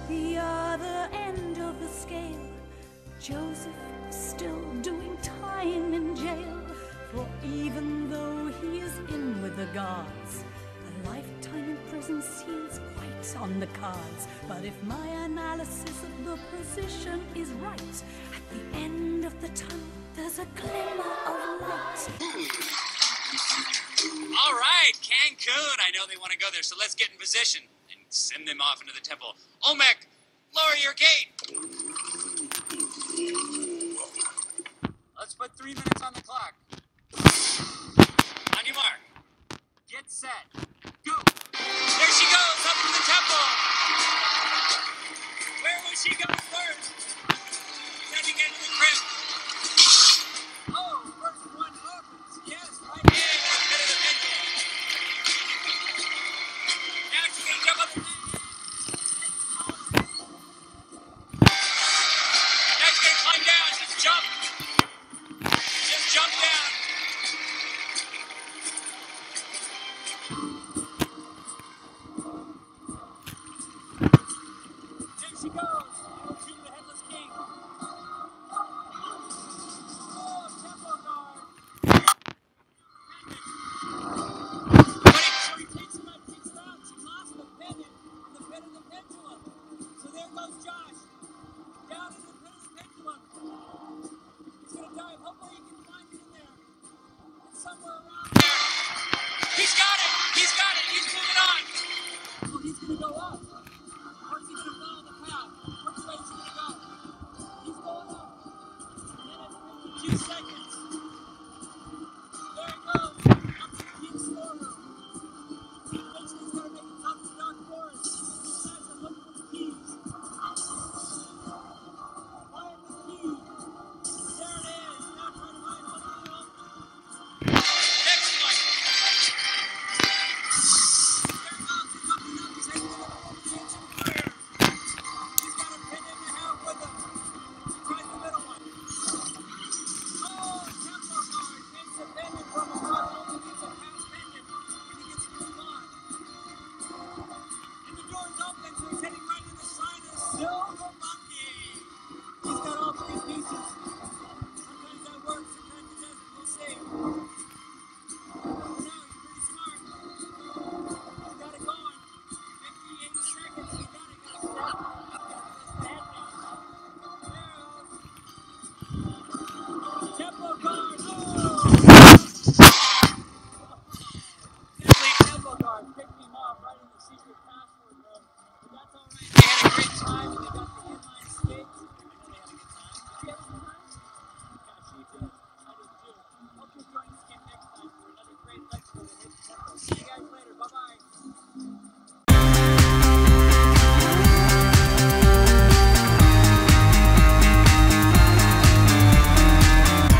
At the other end of the scale, Joseph still doing time in jail. For even though he is in with the guards, a lifetime in prison seems quite on the cards. But if my analysis of the position is right, at the end of the tunnel, there's a glimmer of light. All right, Cancun. I know they want to go there, so let's get in position send them off into the temple. Olmec, lower your gate! Let's put three minutes on the clock. Here she goes. No.